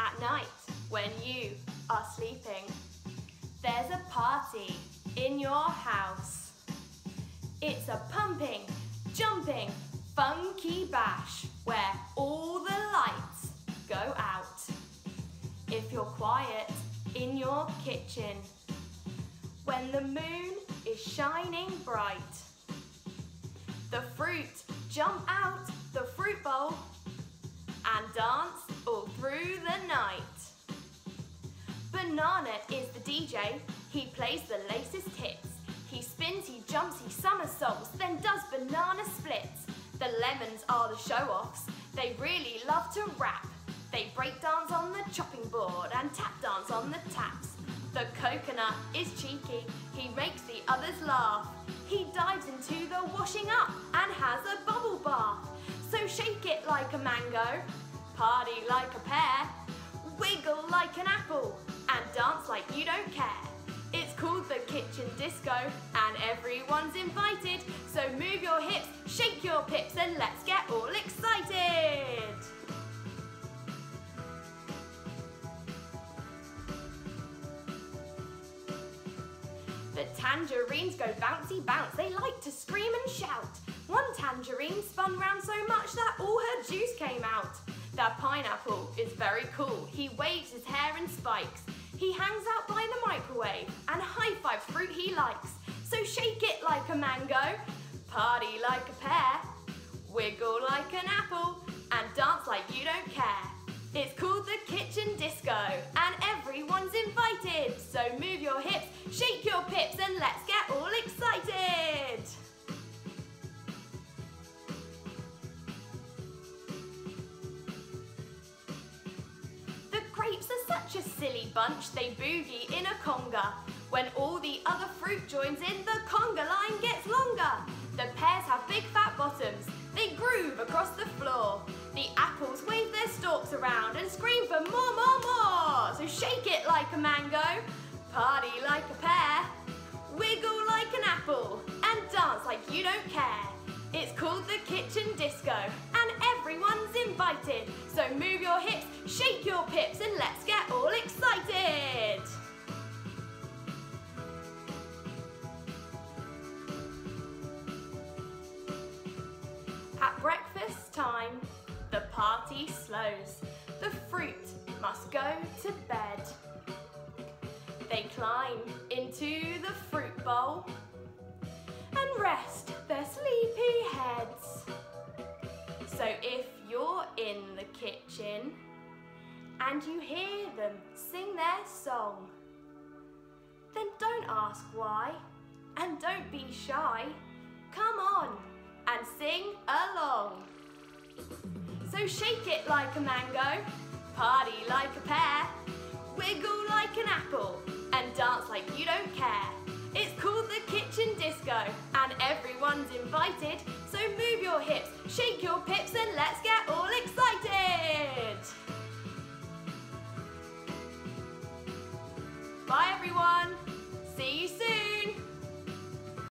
At night, when you are sleeping, there's a party in your house. It's a pumping, jumping, funky bash where all the lights go out. If you're quiet in your kitchen, when the moon is shining bright, the fruit jump out the Banana is the DJ, he plays the latest hits. He spins, he jumps, he somersaults, then does banana splits. The lemons are the show-offs, they really love to rap. They break dance on the chopping board and tap dance on the taps. The coconut is cheeky, he makes the others laugh. He dives into the washing up and has a bubble bath. So shake it like a mango, party like a pear, wiggle like an apple, and dance like you don't care. It's called the kitchen disco, and everyone's invited. So move your hips, shake your pips, and let's get all excited. The tangerines go bouncy bounce, they like to scream and shout. One tangerine spun round so much that all her juice came out. That pineapple is very cool, he waves his hair in spikes. He hangs out by the microwave and high five fruit he likes. So shake it like a mango, party like a pear, wiggle like an apple, and dance like you don't care. It's called the kitchen disco, and everyone's invited. So move your hips, shake your pips, and let's silly bunch, they boogie in a conga. When all the other fruit joins in, the conga line gets longer. The pears have big fat bottoms, they groove across the floor. The apples wave their stalks around and scream for more, more, more. So shake it like a mango, party like a At breakfast time, the party slows. The fruit must go to bed. They climb into the fruit bowl and rest their sleepy heads. So if you're in the kitchen and you hear them sing their song, then don't ask why and don't be shy. Come on and sing so shake it like a mango, party like a pear, wiggle like an apple, and dance like you don't care. It's called the kitchen disco, and everyone's invited. So move your hips, shake your pips, and let's get all excited! Bye everyone! See you soon!